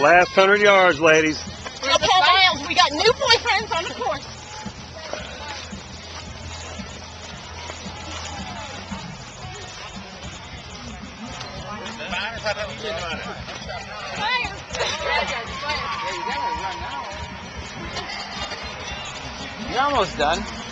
Last hundred yards, ladies. Look at the. We got new boyfriends on the course. You're almost done.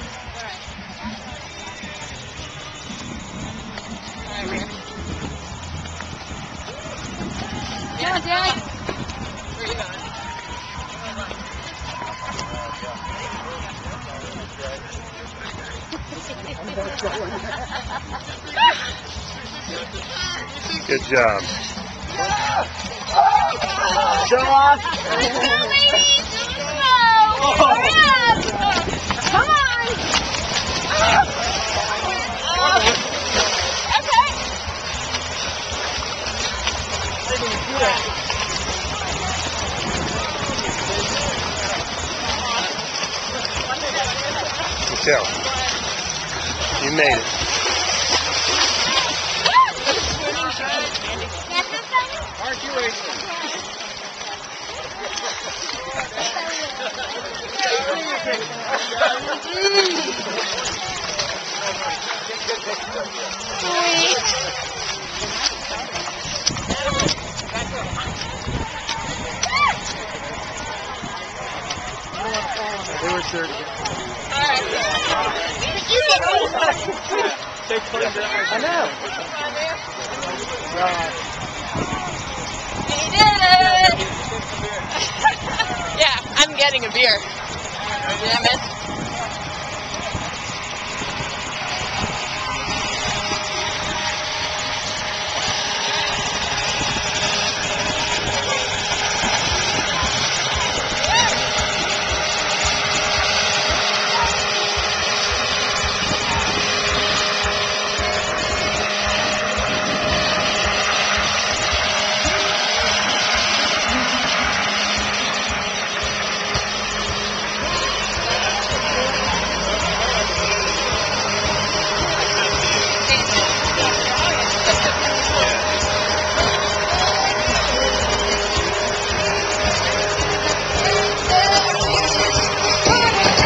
Good job. Show off. Come on. Michelle, you made it. Aren't you racing? They were sure to get Place I know. He